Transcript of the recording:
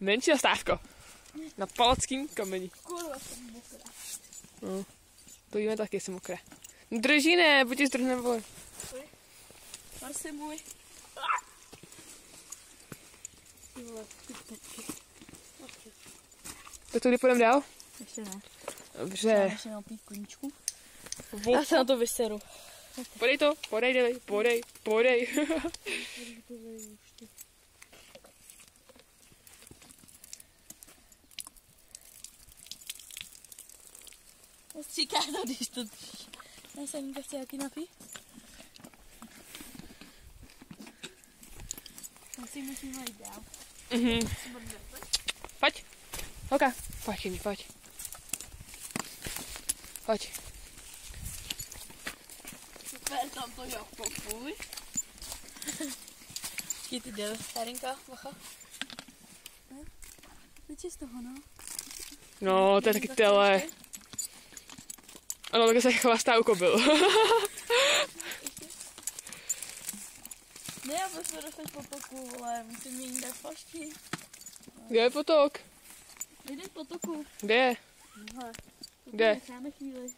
Menší zastávka. Na palackým kameni. Kurva, jsem mokrá. No. To víme taky, jsem mokré. Drží ne, buď zdrhne, vole. Můj. Vole, ty pečky. Tak to kdy půjdeme dál? Ještě ne. Dobře. Já si napít koníčku. Já se na to vyseru. Podej to, podej, dej, podej, podej. Stříká to, když to držíš. Já se někdo chce jaký napít? Asi musíme jít dál. Mhm. Pojď. Holka, pojď, Kimi, pojď. Pojď. Super, tam to jo, popuj. Počkej, ty jde, starinka, bacha. Vyči z toho, no. No, to je taky tele. Ano, také se chlastá u kobyl. Ne, já bych to dostat potoku, vole, musím mít dát flašky. Kde je potok? Jde potoku. Kde je? Hele, Kde? necháme chvíli.